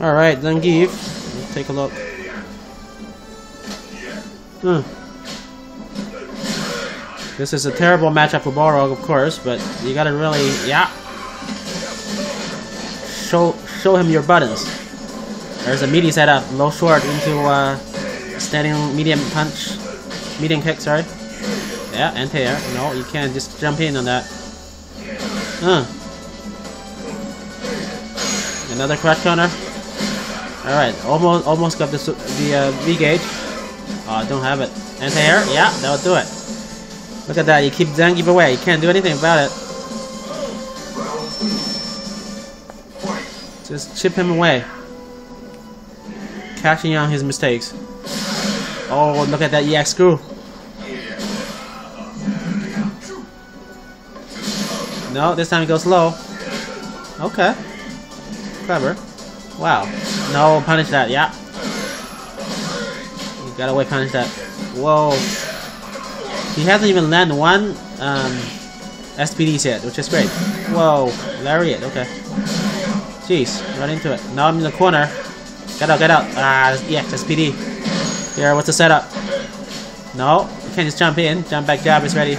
Alright, Zangief. Let's take a look. Hmm. This is a terrible matchup for Balrog, of course, but you gotta really, yeah. Show show him your buttons. There's a meaty setup, low short into uh, standing medium punch, medium kick, sorry. Yeah, anti-air. No, you can't just jump in on that. Huh. Another crush counter. Alright, almost almost got the, the uh, V-gauge. Oh, I don't have it. Anti-air? Yeah, that'll do it. Look at that, you keep Zangief away. You can't do anything about it. Just chip him away. Cashing on his mistakes. Oh, look at that EX screw. No, this time it goes low. Okay. Clever. Wow. No, punish that, yeah. You gotta punish that. Whoa. He hasn't even landed one um, SPDs yet, which is great. Whoa, Lariat, okay. Jeez, run into it. Now I'm in the corner. Get out, get out. Ah, yeah, SPD. Here, what's the setup? No, you can't just jump in. Jump back jab is ready.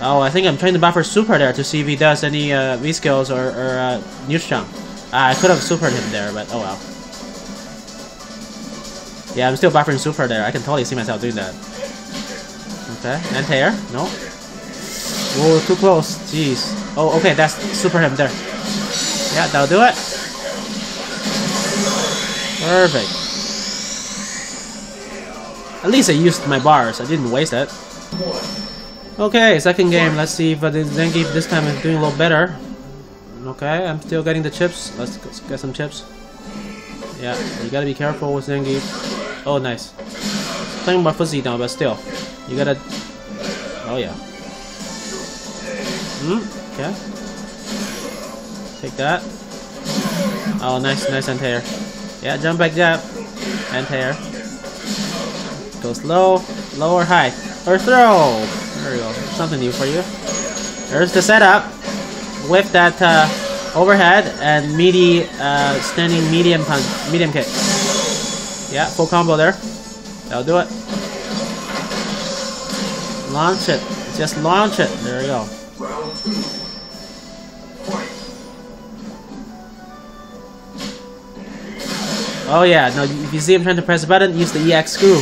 Oh, I think I'm trying to buffer Super there to see if he does any uh, V-skills or, or uh, neutral jump. Ah, I could have supered him there, but oh well. Yeah, I'm still buffering Super there. I can totally see myself doing that. Okay, anti-air? No? Whoa, too close. Jeez. Oh, okay, that's super him there. Yeah, that'll do it. Perfect. At least I used my bars. I didn't waste it. Okay, second game. Let's see if uh, Zangief this time is doing a little better. Okay, I'm still getting the chips. Let's get some chips. Yeah, you gotta be careful with Zangief. Oh, nice. Playing my fuzzy now, but still. You gotta... Oh, yeah. Hmm, okay. Take that. Oh, nice, nice anti-air. Yeah, jump back jab. Anti-air. Goes low, low or high. Or throw! There we go. Something new for you. There's the setup. With that uh, overhead and meaty uh, standing medium punch, medium kick. Yeah, full combo there. That'll do it. Launch it. Just launch it. There we go. Oh yeah, no, if you see him trying to press a button, use the EX screw.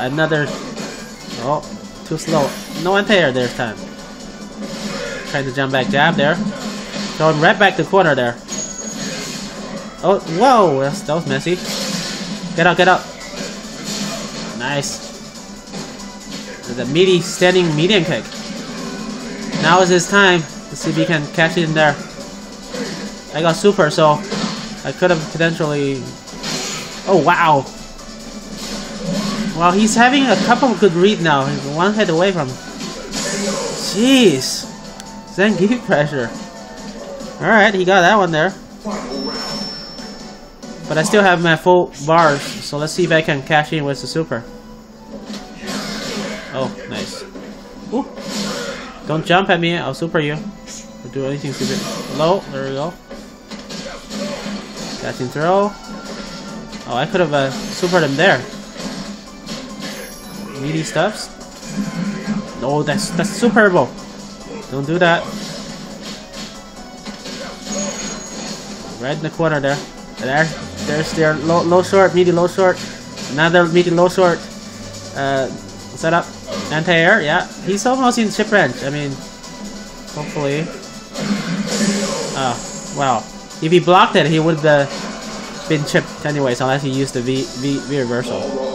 Another... Oh, too slow. No anti-air this time. Trying to jump back jab there. Going right back to corner there. Oh, whoa, that's, that was messy. Get out, get out. Nice. The meaty standing medium kick. Now is his time. Let's see if he can catch it in there. I got super, so I could have potentially... Oh, wow. Wow, he's having a couple of good read now. One hit away from... Jeez. Zangief pressure. Alright, he got that one there. But I still have my full bars, so let's see if I can cash in with the super. Oh, nice. Ooh. Don't jump at me, I'll super you. Or do anything stupid. Low, there we go. Catching throw. Oh, I could have uh, supered him there. Meaty stuffs. Oh, that's that's superable. Don't do that. Right in the corner there. There, there's their low, low short, meaty low short. Another meaty low short. Uh, setup. Anti-air, yeah. He's almost in chip range. I mean, hopefully. Oh, wow. If he blocked it, he would have uh, been chipped anyways, unless he used the V, v, v reversal.